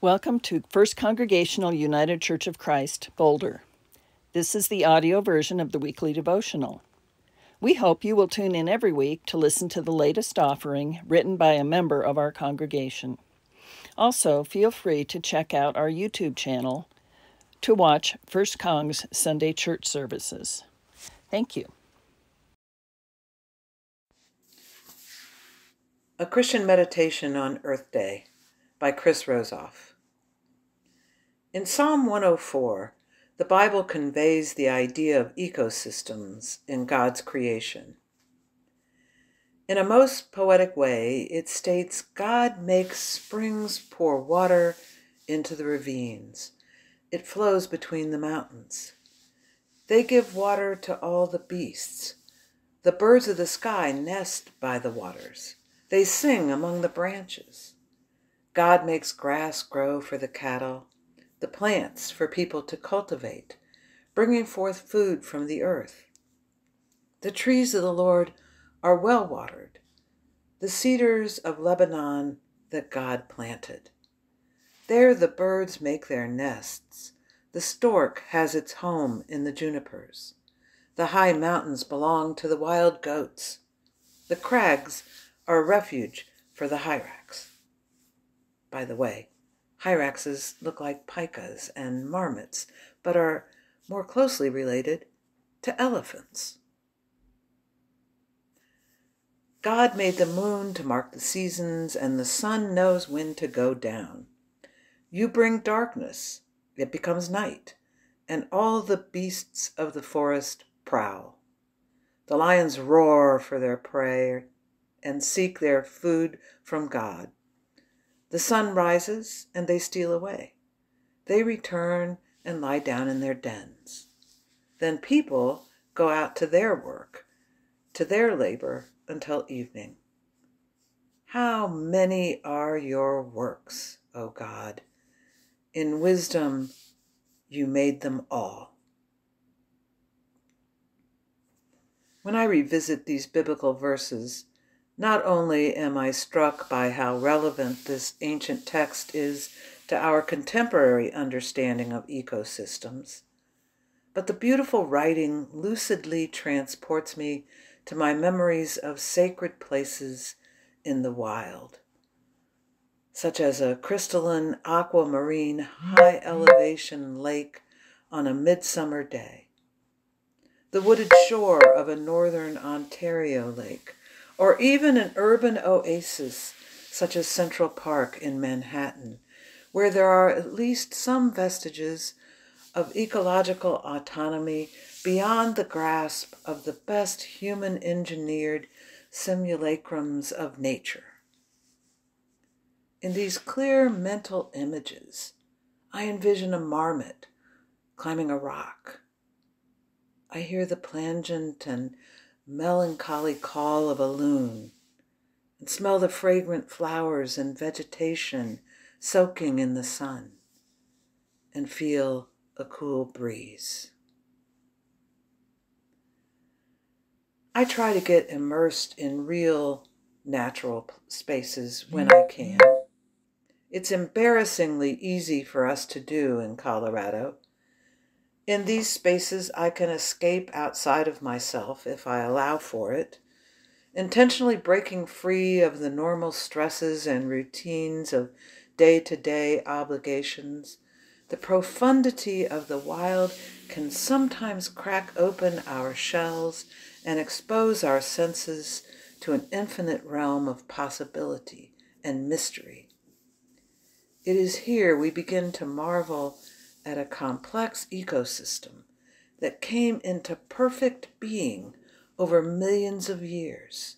Welcome to First Congregational United Church of Christ, Boulder. This is the audio version of the weekly devotional. We hope you will tune in every week to listen to the latest offering written by a member of our congregation. Also, feel free to check out our YouTube channel to watch First Cong's Sunday church services. Thank you. A Christian Meditation on Earth Day by Chris Rosoff. In Psalm 104, the Bible conveys the idea of ecosystems in God's creation. In a most poetic way, it states God makes springs pour water into the ravines. It flows between the mountains. They give water to all the beasts. The birds of the sky nest by the waters. They sing among the branches. God makes grass grow for the cattle the plants for people to cultivate, bringing forth food from the earth. The trees of the Lord are well watered, the cedars of Lebanon that God planted. There the birds make their nests. The stork has its home in the junipers. The high mountains belong to the wild goats. The crags are a refuge for the hyrax. By the way, Hyraxes look like pikas and marmots, but are more closely related to elephants. God made the moon to mark the seasons, and the sun knows when to go down. You bring darkness, it becomes night, and all the beasts of the forest prowl. The lions roar for their prey and seek their food from God. The sun rises and they steal away. They return and lie down in their dens. Then people go out to their work, to their labor until evening. How many are your works, O God? In wisdom you made them all. When I revisit these biblical verses, not only am I struck by how relevant this ancient text is to our contemporary understanding of ecosystems, but the beautiful writing lucidly transports me to my memories of sacred places in the wild, such as a crystalline aquamarine high elevation lake on a midsummer day, the wooded shore of a northern Ontario lake or even an urban oasis such as Central Park in Manhattan, where there are at least some vestiges of ecological autonomy beyond the grasp of the best human engineered simulacrums of nature. In these clear mental images, I envision a marmot climbing a rock. I hear the plangent and melancholy call of a loon, and smell the fragrant flowers and vegetation soaking in the sun, and feel a cool breeze. I try to get immersed in real natural spaces when I can. It's embarrassingly easy for us to do in Colorado in these spaces, I can escape outside of myself if I allow for it, intentionally breaking free of the normal stresses and routines of day to day obligations. The profundity of the wild can sometimes crack open our shells and expose our senses to an infinite realm of possibility and mystery. It is here we begin to marvel at a complex ecosystem that came into perfect being over millions of years,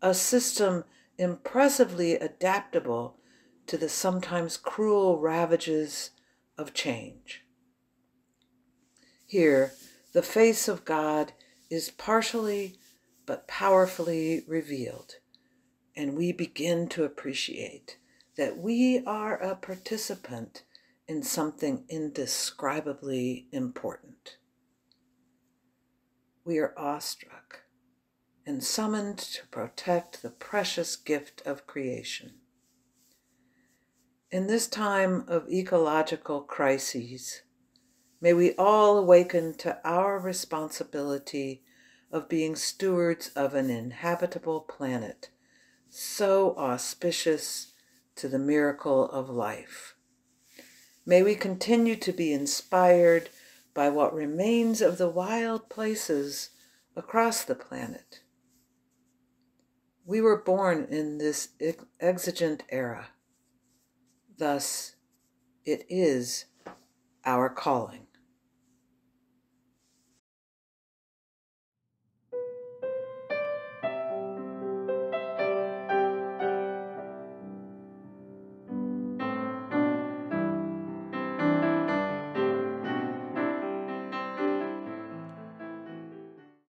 a system impressively adaptable to the sometimes cruel ravages of change. Here, the face of God is partially but powerfully revealed, and we begin to appreciate that we are a participant in something indescribably important. We are awestruck and summoned to protect the precious gift of creation. In this time of ecological crises, may we all awaken to our responsibility of being stewards of an inhabitable planet so auspicious to the miracle of life. May we continue to be inspired by what remains of the wild places across the planet. We were born in this exigent era. Thus, it is our calling.